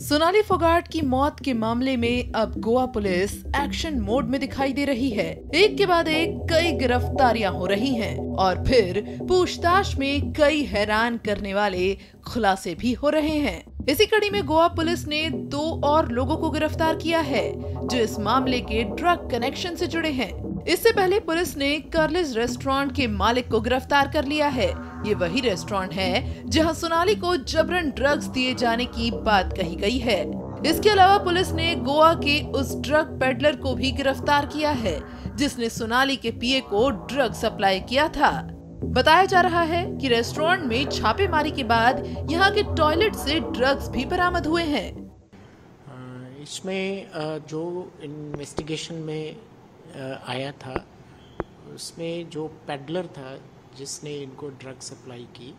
सोनाली फोगाट की मौत के मामले में अब गोवा पुलिस एक्शन मोड में दिखाई दे रही है। एक के बाद एक कई गिरफ्तारियाँ हो रही हैं और फिर पूछताछ में कई हैरान करने वाले खुलासे भी हो रहे हैं। इसी कड़ी में गोवा पुलिस ने दो और लोगों को गिरफ़्तार किया है। जो इस मामले के ड्रग कनेक्शन से जुड़े हैं। इससे पहले पुलिस ने कर्लिस रेस्टोरेंट के मालिक को गिरफ़्तार कर लिया है। ये वही रेस्टोरेंट है जहाँ सोनाली को जबरन ड्रग्स दिए जाने की बात कही गई है। इसके अलावा पुलिस ने गोवा के उस ड्रग पेडलर को भी गिरफ़्तार किया है, जिसने सोनाली के पीए को ड्रग सप्लाई किया था। बताया जा रहा है कि रेस्टोरेंट में छापेमारी के बाद यहाँ के टॉयलेट से ड्रग्स भी बरामद हुए हैं। इसमें जो इन्वेस्टिगेशन में आया था, उसमें जो पेडलर था, जिसने इनको ड्रग सप्लाई की,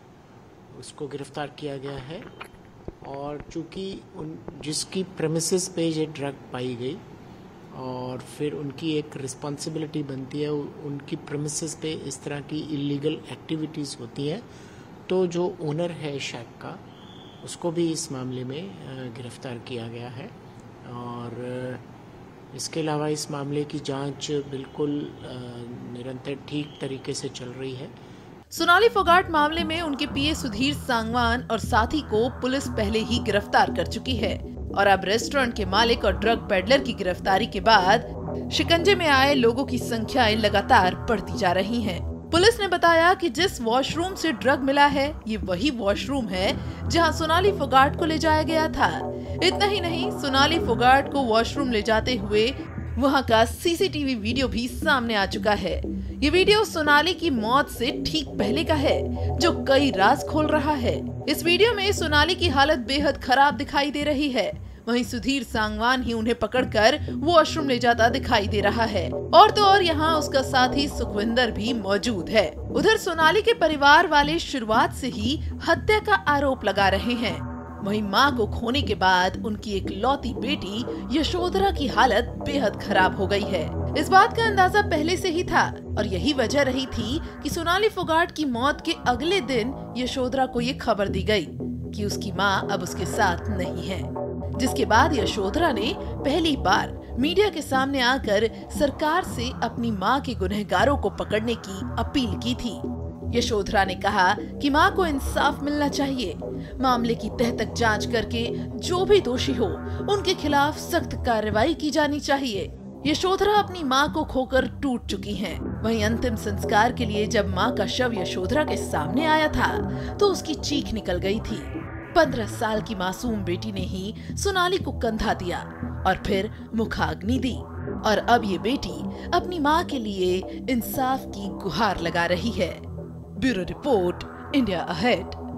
उसको गिरफ़्तार किया गया है। और चूँकि उन, जिसकी प्रेमिसेस पे ये ड्रग पाई गई, और फिर उनकी एक रिस्पॉन्सिबिलिटी बनती है उनकी प्रेमिसेस पे इस तरह की इलीगल एक्टिविटीज़ होती हैं तो जो ओनर है शैक का, उसको भी इस मामले में गिरफ़्तार किया गया है। और इसके अलावा इस मामले की जाँच बिल्कुल निरंतर ठीक तरीके से चल रही है सोनाली फोगाट मामले में उनके पीए सुधीर सांगवान और साथी को पुलिस पहले ही गिरफ़्तार कर चुकी है और अब रेस्टोरेंट के मालिक और ड्रग पेडलर की गिरफ्तारी के बाद शिकंजे में आए लोगों की संख्याएँ लगातार बढ़ती जा रही हैं। पुलिस ने बताया कि जिस वॉशरूम से ड्रग मिला है, ये वही वॉशरूम है, जहाँ सोनाली फोगाट को ले जाया गया था। इतना ही नहीं, सोनाली फोगाट को वॉशरूम ले जाते हुए वहाँ का सीसीटीवी वीडियो भी सामने आ चुका है। ये वीडियो सोनाली की मौत से ठीक पहले का है, जो कई राज खोल रहा है। इस वीडियो में सोनाली की हालत बेहद खराब दिखाई दे रही है। वहीं सुधीर सांगवान ही उन्हें पकड़कर वॉशरूम ले जाता दिखाई दे रहा है। और तो और यहाँ उसका साथी सुखविंदर भी मौजूद है। उधर सोनाली के परिवार वाले शुरुआत से ही हत्या का आरोप लगा रहे हैं। वहीं माँ को खोने के बाद उनकी एक लौती बेटी यशोधरा की हालत बेहद खराब हो गई है। इस बात का अंदाज़ा पहले से ही था और यही वजह रही थी कि सोनाली फोगाट की मौत के अगले दिन यशोधरा को ये खबर दी गई कि उसकी माँ अब उसके साथ नहीं है। जिसके बाद यशोधरा ने पहली बार मीडिया के सामने आकर सरकार से अपनी माँ के गुनहगारों को पकड़ने की अपील की थी। यशोधरा ने कहा कि माँ को इंसाफ मिलना चाहिए। मामले की तह तक जाँच करके जो भी दोषी हो, उनके खिलाफ सख्त कार्रवाई की जानी चाहिए। यशोधरा अपनी माँ को खोकर टूट चुकी हैं। वहीं अंतिम संस्कार के लिए जब माँ का शव यशोधरा के सामने आया था तो उसकी चीख निकल गई थी। पंद्रह साल की मासूम बेटी ने ही सोनाली को कंधा दिया और फिर मुखाग्नि दी। और अब ये बेटी अपनी माँ के लिए इंसाफ की गुहार लगा रही है। Bureau report, India Ahead.